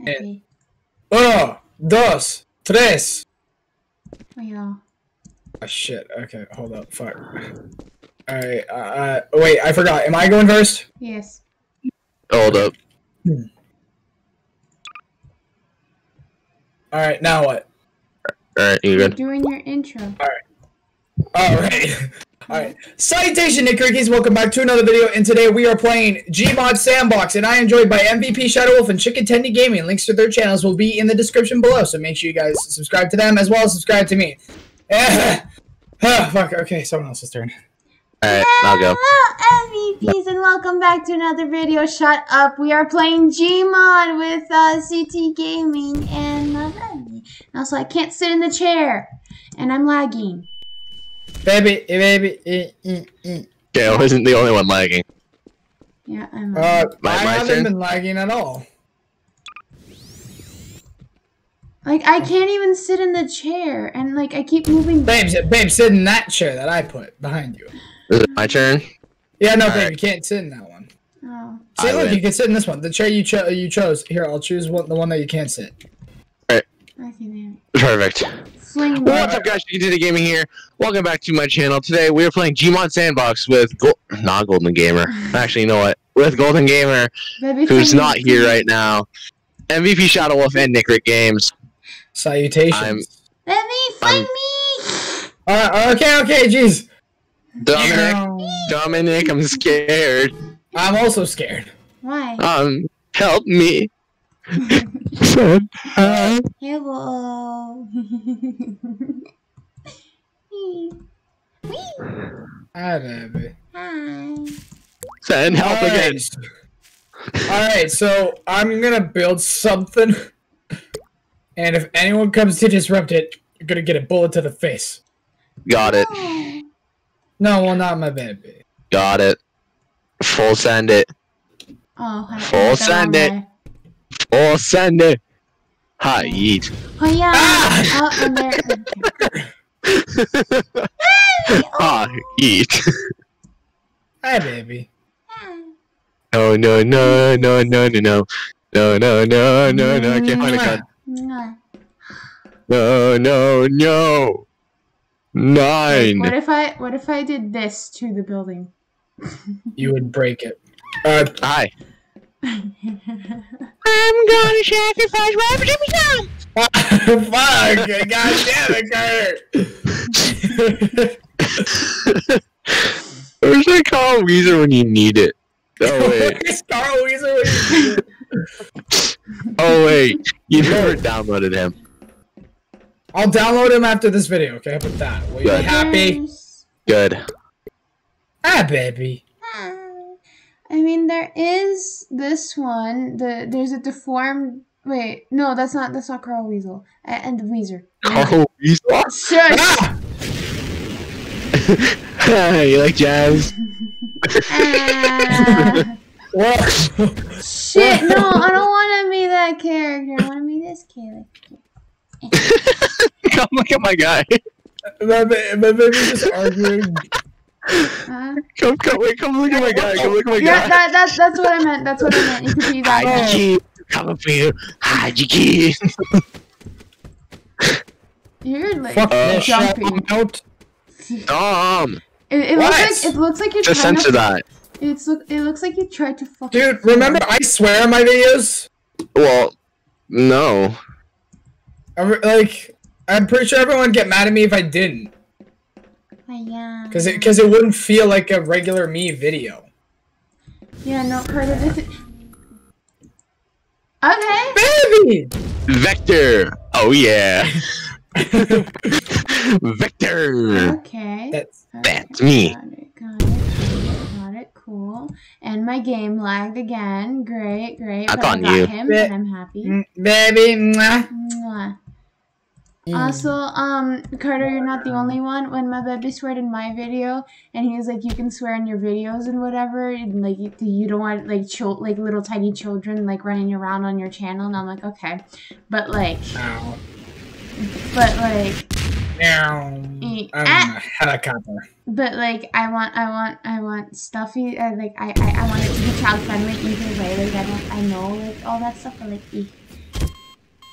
Okay. Uno, dos, tres. Oh, yeah. Oh, shit. Okay, hold up. Fuck. Alright, uh, uh, wait, I forgot. Am I going first? Yes. Hold up. Alright, now what? Alright, you You're good? doing your intro. Alright. Alright. Salutation, Nick Kirkies. Welcome back to another video. And today we are playing Gmod Sandbox. And I enjoyed by MVP Shadow Wolf and Chicken Tendie Gaming. Links to their channels will be in the description below. So make sure you guys subscribe to them as well as subscribe to me. Ah, fuck. Okay, someone else's turn. Alright, I'll go. Hello, MVPs, and welcome back to another video. Shut up. We are playing Gmod with uh, CT Gaming and my baby. And also, I can't sit in the chair, and I'm lagging. Baby, eh, baby. eh, eh, eh. Okay, I wasn't the only one lagging. Yeah, I'm. Uh, My- I my haven't turn? been lagging at all. like, I can't even sit in the chair, and like, I keep moving. Babe, sit- babe, sit in that chair that I put behind you. Is it my turn? Yeah, no, babe, Alright. you can't sit in that one. Oh. See, I look, win. you can sit in this one. The chair you cho- you chose. Here, I'll choose one, the one that you can't sit. Okay, then. Perfect. Swing. What's up, guys? Chicken Titty Gaming here. Welcome back to my channel. Today we are playing Gmod Sandbox with Gol- not Golden Gamer. Actually, you know what? With Golden Gamer, Baby, who's not me. here right now. MVP Shadow Wolf and Nick Rick Games. Salutations. I'm- Baby, find I'm- me. Uh, okay, okay, jeez. Dominic, Dominic, I'm scared. I'm also scared. Why? Um, help me. Son, uh, Hello. Wee. Wee. Hi, baby. Hi. son, help Alright. again. Alright, so I'm gonna build something. And if anyone comes to disrupt it, you're gonna get a bullet to the face. Got it. No, well, not my baby. Got it. Full send it. Oh, Full I went the send wrong it. Way. Full send it. Hi, eat. Oh yeah. Ah! Oh, and there. Hi, eat. Hi, baby. No, no, no, no, no, no, no. No, no, no, no, no, I can't find a gun. Mwah. No, no, no. Nine. What if I what if I did this to the building? You would break it. Uh, Hi. I'm gonna sacrifice Robert Jimmy Tom. fuck! God damn it, Carter! Where's that Carl Wheezer when you need it? Oh wait. Where's Carl Wheezer when you need it? Oh wait. You never downloaded him. I'll download him after this video, okay? How about that? Will you be happy? Good. Ah, baby. I mean, there is this one. The there's a deformed. Wait, no, that's not that's not Carl Weasel A- and Wheezer. Carl Wheezer. Shush. Ah! you like jazz? Whoa! Shit! No, I don't want to be that character. I want to be this character. Come look at my guy. my, my baby's just arguing. Uh, Come, come, wait, come look at my guy. Come look at my yeah, guy. that, that's that's what I meant. That's what I meant. You could be that. Hi, guy. Jiki. Coming for you. Hi, Jiki. You're like Fuck this shit. jumping. Out. Tom. It, it looks What? like it looks like you're Just trying censor to. that. It's look. It looks like you tried to fuck. Dude, remember I swear in my videos? Well, no. I re- Like, I'm pretty sure everyone would get mad at me if I didn't. Yeah. Because it, cause it wouldn't feel like a regular me video. Yeah. No. Part of this. Okay. Baby! Vector. Oh yeah. Vector. Okay. That's That's me. Got it, got it, got it, cool. And my game lagged again. Great, great. That's but I on got you. him, and I'm happy. baby. mwah. Mwah. Mm. Also, um, Carter, you're not the only one. When my baby swear in my video, and he was like, "You can swear in your videos and whatever, and like you, you don't want like chil- like little tiny children like running around on your channel." And I'm like, "Okay," but like, Ow. but like. Eh, I'm ah. a helicopter. But like I want, I want, I want stuffy. Uh, like I, I, I want it to be child friendly either way. Like I don't, I know like all that stuff. But like, eh.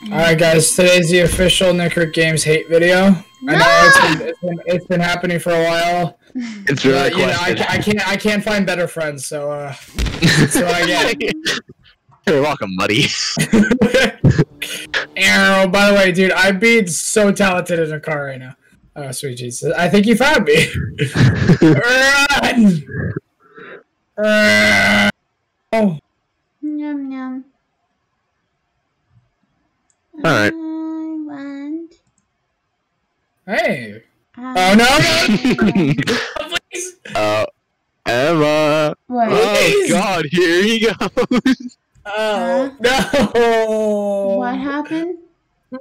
Alright, guys, today's the official Nick Rick Games hate video. I know it's been, it's been, it's been happening for a while. It's But, really you know, I, I can't I can't find better friends, so uh so I get You're welcome, buddy. Arrow, by the way, dude, I'm being so talented in a car right now. Oh sweet Jesus. I think you found me. Run! Run! Oh, Yum yum. Alright. I want. hey. uh, Oh no, no, please. uh, Emma. What? Oh Please. God, here he goes. Oh no. What happened?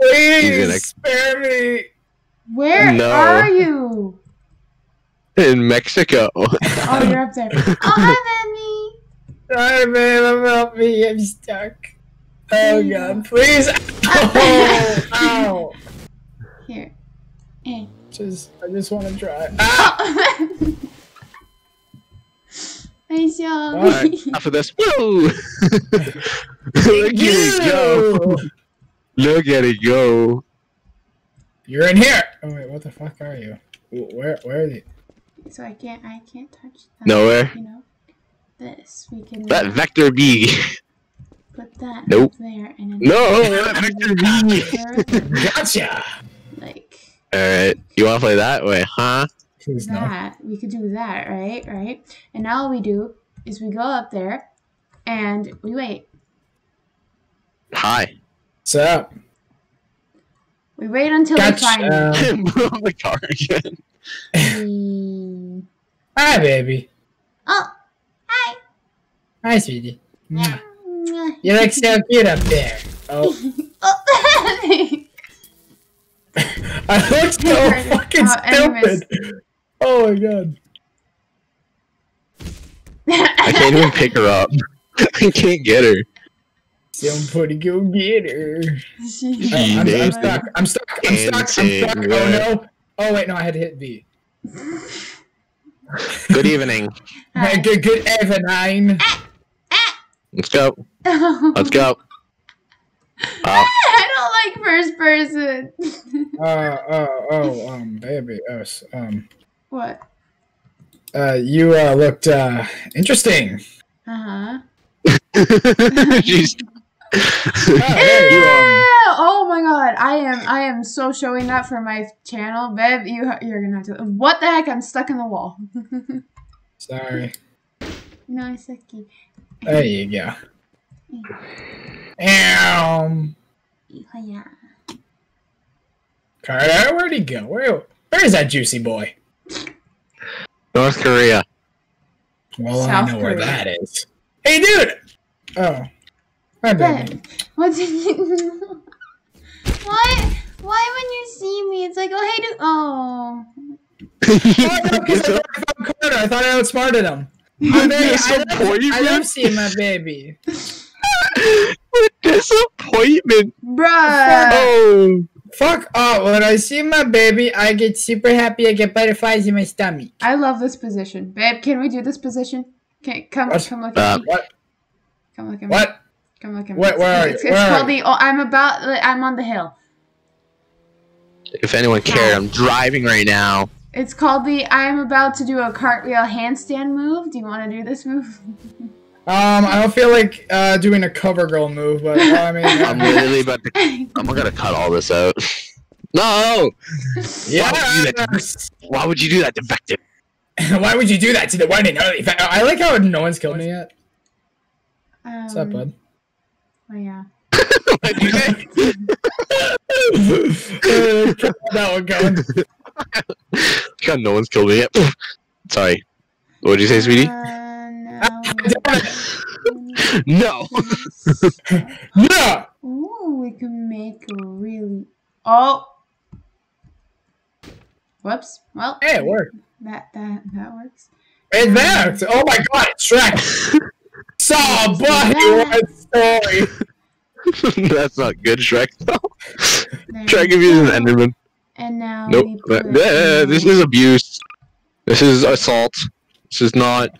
Please gonna- spare me. Where No. are you? In Mexico. Oh, you're up there. Oh, hi, Emmy. Sorry, babe. I'm help me. I'm stuck. Oh God, please. Oh, ow. Here. Hey. Just, I just want to try. Ah! Oh. Hey, Alright, Shelby. enough of this. Woo! Look at it go. Look at it go. You're in here. Oh wait, what the fuck are you? Wh- Where, where are you? So I can't, I can't touch that. Nowhere. You know, this we can That Vector B. put that Nope. up there and then No, that Vector B. Gotcha. like Alright, you wanna play that way, huh? Please no. that. We could do that, right? Right. And now all we do is we go up there and we wait. Hi. What's up? We wait until Gotcha. we find Put on the car again. the. Hi, baby. Oh, hi. Hi, sweetie. Mwah. Mwah. You look so cute up there. Oh, Oh, I look so Right. fucking Uh, anyways. stupid. Oh my god. I can't even pick her up. I can't get her. Somebody go get her. She- Oh, I'm, I'm stuck. I'm stuck. I'm stuck. I'm stuck. Oh no. Oh wait, no, I had to hit V. Good evening. Hi. Good, good evening. Let's go. Let's go. Uh, I don't like first person. Uh, oh, oh, um, baby, oh, um, what? uh, you uh looked uh interesting. Uh huh. She's. hey, um, oh my god, I am I am so showing that for my channel, babe. You you're gonna have to. What the heck? I'm stuck in the wall. Sorry. no, it's sucky. There you go. Um, Yeah. Carter, where'd he go? Where, where is that juicy boy? North Korea. Well, South I know where that is. Hey, dude. Oh, hi, baby. What did you? Why? Why when you see me, it's like, oh hey, dude. Oh. Oh, no, 'cause I thought I found Carter. I thought I outsmarted him. I'm very, I, love, I love seeing my baby. What disappointment. Bruh. Oh. Fuck off. When I see my baby, I get super happy. I get butterflies in my stomach. I love this position. Babe, can we do this position? Can come What? come look Uh, at me. What? Come look at me. What? Come look at me. Where- where are you? It's, it's Where are called the oh, I'm about I'm on the hill. If anyone cared, I'm driving right now. It's called the I'm about to do a cartwheel handstand move. Do you want to do this move? Um, I don't feel like uh, doing a cover girl move, but I mean, I'm literally about to. I'm gonna cut all this out. No! yeah. Why would you do that, defective? Why would you do that to the one and only? I like how no one's killed me yet. um, What's up, bud? Oh yeah. Why'd you say- that one going. God, no one's killed me yet. Sorry. What did you say, sweetie? Uh, no. No. Yeah. Ooh, we can make a really. Oh. Whoops. Well, Hey, it worked. that that that works. It um, worked. Oh my god, it's Shrek. So, buddy, what story? That's not good, Shrek. There Shrek we if he's an. Enderman. And now Nope. we That- put yeah, this is abuse. This is assault. This is not.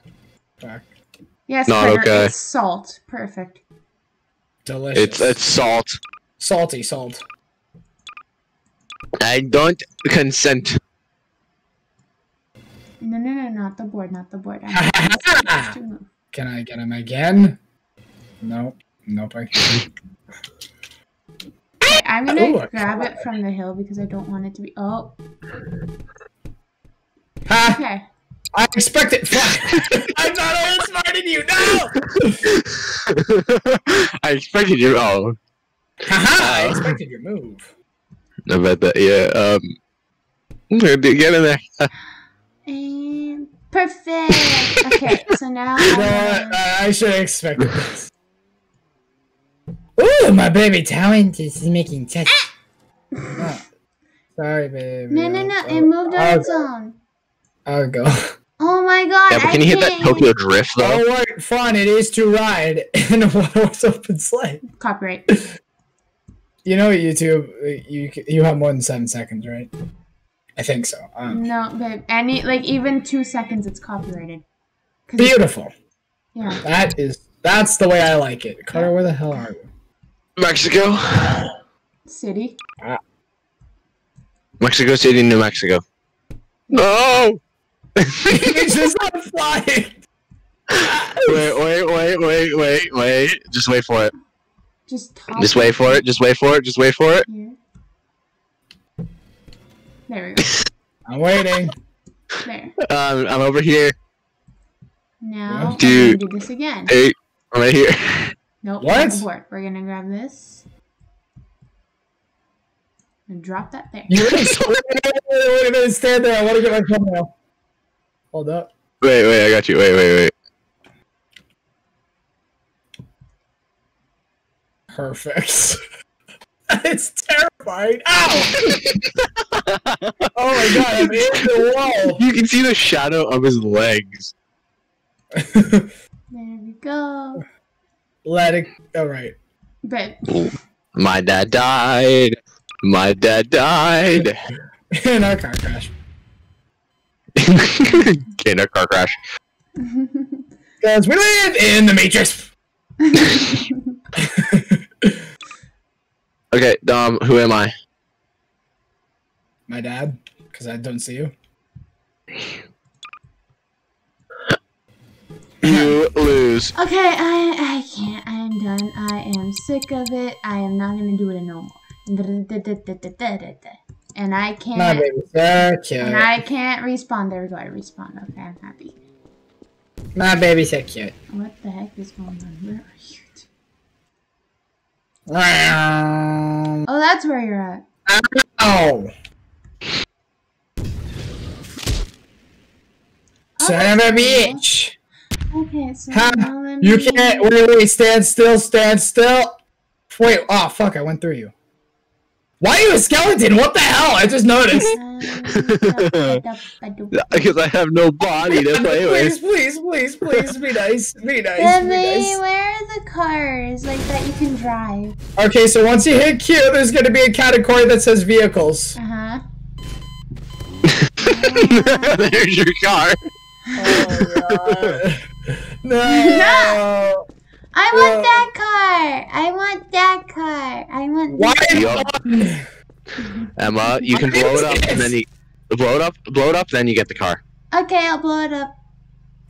Yes, not Critter, okay. It's salt. Perfect. Delicious. It's it's salt. Salty salt. I don't consent. No, no, no, not the board, not the board. I'm supposed to move. Can I get him again? Nope. Nope. I can't. I'm gonna Ooh, grab it from the hill because I don't want it to be. Oh, Ha! okay. I expected. Fuck! I thought I outsmarted you. No! I expected you. Oh, Haha! I expected your move. I bet that. Yeah. Um. Get in there. And perfect. Okay, so now. You know I'm? I, I should expect expected this. Ooh, my baby talent is making test. Oh, ah! sorry, baby. No, no, no! I'll- It moved on I'll, its own. I'll go. Oh my god! Yeah, but I can you hit that can't Tokyo Drift though? Oh, what fun it is to ride in a one-horse open sleigh. Copyright. You know, YouTube, you you have more than seven seconds, right? I think so. Um, No, babe. Any like even two seconds, it's copyrighted. beautiful. Yeah. That is that's the way I like it. Carter, where the hell are you? Mexico. City. Ah. Mexico City, New Mexico. No. It's just not flying. Wait, wait, wait, wait, wait, wait. Just wait for it. Just Just wait for it. Just wait for it. Just wait for it. Here. There we go. I'm waiting. There. Um, I'm over here. Now we're Dude. gonna do this again. Hey, I'm right here. Nope. What? not. We're gonna grab this. And drop that there. You really wait, wait, wait, wait, wait, stand there. I want to get my thumbnail. Hold up. Wait, wait, I got you. Wait, wait, wait. Perfect. it's terrifying. Ow! oh my god, I'm in the wall. You can see the shadow of his legs. There we go. Let it. All right. But My dad died. My dad died. In our car crash. In a car crash. Because we live in the Matrix. Okay, Dom, who am I? My dad. Because I don't see you. You lose. Okay, I I can't. I'm done. I am sick of it. I am not gonna do it no more. And I can't. baby. So cute. And I can't respawn. There we go. I respawned. Okay, I'm happy. My baby's so cute. What the heck is going on? Where are you? Wow. Oh, that's where you're at. Oh. Son of a bitch. Okay, so let You can't. Wait, wait. Stand still. Stand still. Wait. Oh, fuck. I went through you. Why are you a skeleton? What the hell? I just noticed. Because I have no body to play please, with. please, please, please, be nice. Be nice. Be Debbie, nice. where are the cars like that you can drive? Okay, so once you hit Q, there's gonna be a category that says vehicles. Uh huh. There's your car. Oh, God. no. I Whoa. want that car. I want that car. I want. Why? Yup. Emma, you can blow it up and then you blow it up, blow it up, then you get the car. Okay, I'll blow it up.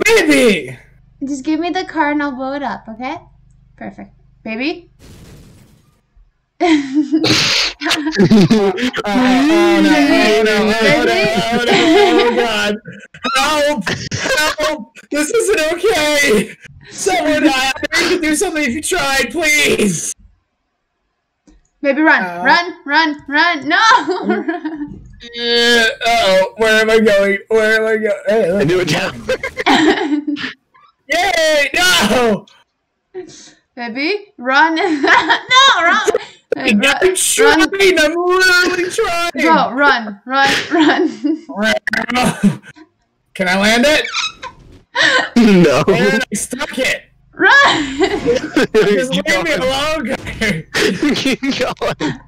Baby! Just give me the car and I'll blow it up. Okay. Perfect, baby. Oh, oh, no, oh, no, oh, no, oh, no, oh, God. Help! Help! This isn't okay! Someone, I I need to do something if you tried, please! Baby, run, Uh. run, run, run! No! run. Uh oh, where am I going? Where am I going? Hey. I knew it down. Yay! No! baby, run! no, run! Hey, I'm run, trying! run, I'm literally trying! go, run, run, run. Can I land it? No. And I stuck it! Run! Just Keep leave me alone! Keep going.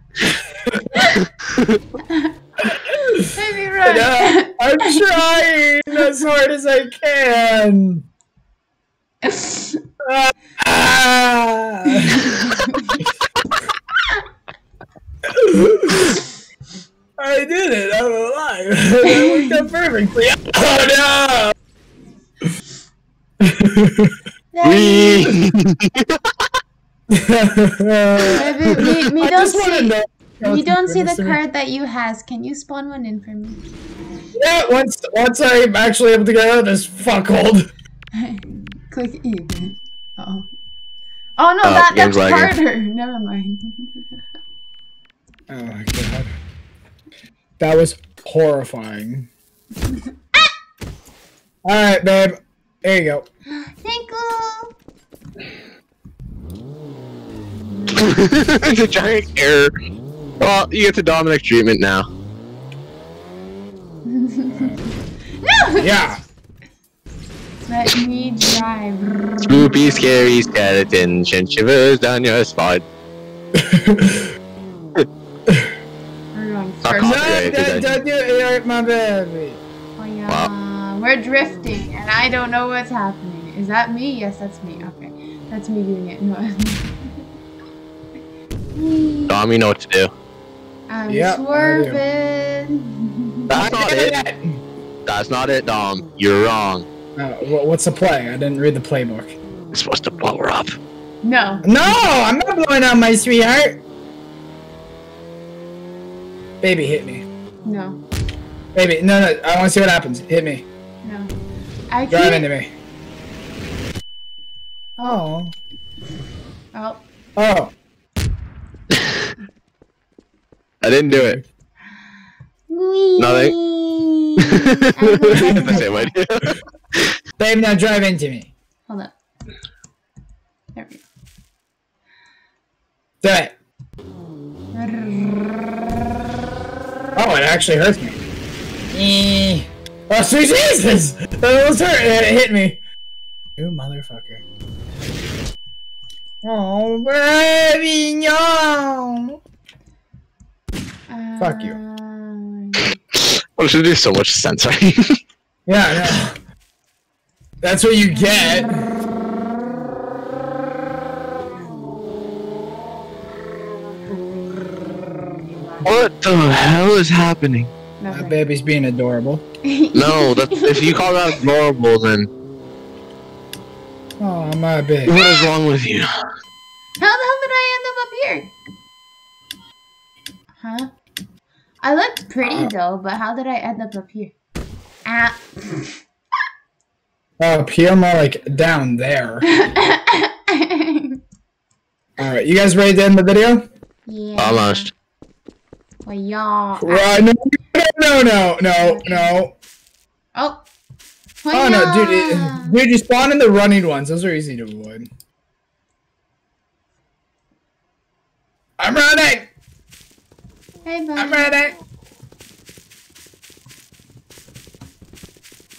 Baby, run! No, I'm trying as hard as I can. Ah. I did it. I'm alive. that worked out perfectly. Oh Wee. Maybe we, we don't just wanna see know. we don't see the Goodness to me. card that you has. Can you spawn one in for me? Yeah, once once I'm actually able to get out of this fuckhold. Click even. Oh. Oh no, Oh, that that's game's lagging. harder. Never mind. Oh my god. That was horrifying. Alright, babe. There you go. Thank you. it's a giant error. Well, you get the Dominic treatment now. No. Yeah. Let me drive. Spoopy, scary skeleton, send shivers down your spine. We're going Not copyrighted, don't, did I? don't you hurt my baby. Oh yeah. We're drifting, and I don't know what's happening. Is that me? Yes, that's me. Okay, that's me doing it. No. Dom, you know what to do. I'm Yeah, I do. swerving. That's not it. That's not it, Dom. You're wrong. Uh, what's the play? I didn't read the playbook. It's supposed to blow her up. No. No, I'm not blowing up my sweetheart. Baby, hit me. No. Baby, no, no. I want to see what happens. Hit me. No. I Drive into can't. me. Oh. Oh. Oh. I didn't do it. Nothing. Nothing. the same idea. Babe, now drive into me. Hold up. There we go. Do it. Oh, it actually hurts me. Eh. Oh, sweet Jesus! That almost hurt. It hit me. You motherfucker. Oh, baby, no. Fuck you. Well, should do so much sense, right? Yeah, That's what you get. what the hell is happening? That Nothing. baby's being adorable. No, that, if you call that adorable, then Oh, I'm my baby. what is wrong with you? How the hell did I end up up here? Huh? I looked pretty Uh. though, but how did I end up up here? Ah. Oh, up here, more like down there. Alright, you guys ready to end the video? yeah. Almost. Well, y'all. Right, no, no, no, no, no. Oh. Oh no, dude, it, dude, you spawn in the running ones. Those are easy to avoid. I'm running. Hey, I'm running.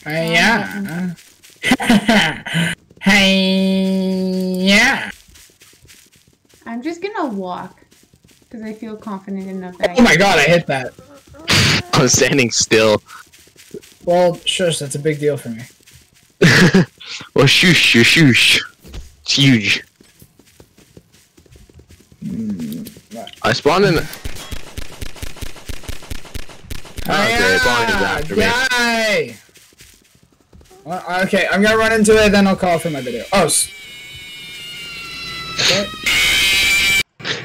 Hey, oh, yeah. hey, yeah. I'm just gonna walk because I feel confident enough that I Oh my god, I hit that. I'm standing still. Well, shush, that's a big deal for me. well, shoosh, shoosh, shoosh. It's huge. Hmm, I spawned in. Ah, after me. Die! Well, okay, I'm gonna run into it, then I'll call for my video. Oh, okay.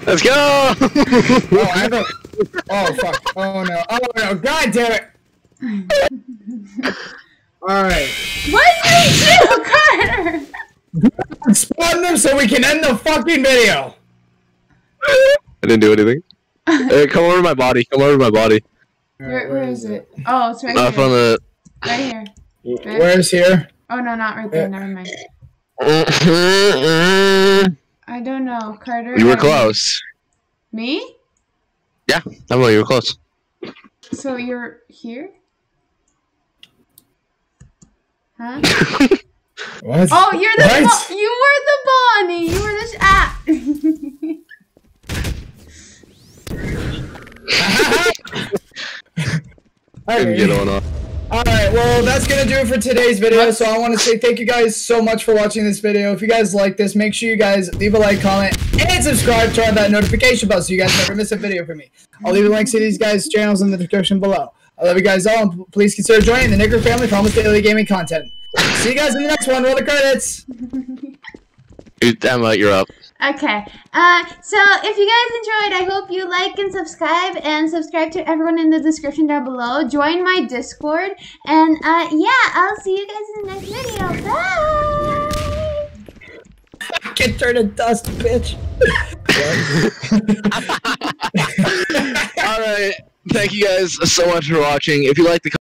Let's go! oh, I don't. Oh fuck! Oh no! Oh no! God damn it! All right, What did you do, Carter? spawn them so we can end the fucking video. I didn't do anything. Hey, come over to my body. Come over to my body. Where, where is it? Oh, it's right Up here. on the. Right here. Where's here? Oh no, not right there. Never mind. I don't know, Carter. You were um, close. Me? Yeah, I know you were close. So you're here? Huh? What? Oh, you're the What? Bo- you were the Bonnie. You were the sh- ah. Couldn't get on off. Alright, well, that's gonna do it for today's video. So I want to say thank you guys so much for watching this video. If you guys like this, make sure you guys leave a like, comment, and and subscribe. Turn on that notification bell so you guys never miss a video from me. I'll leave the links to these guys' channels in the description below. I love you guys all, and please consider joining the Nicker family for almost daily gaming content. See you guys in the next one. Roll the credits. Dude, Emma, you're up. Okay. Uh, so if you guys enjoyed, I hope you like and subscribe, and subscribe to everyone in the description down below. Join my Discord, and uh, yeah, I'll see you guys in the next video. Bye. Get turned to dust, bitch. All right. Thank you guys so much for watching. If you like the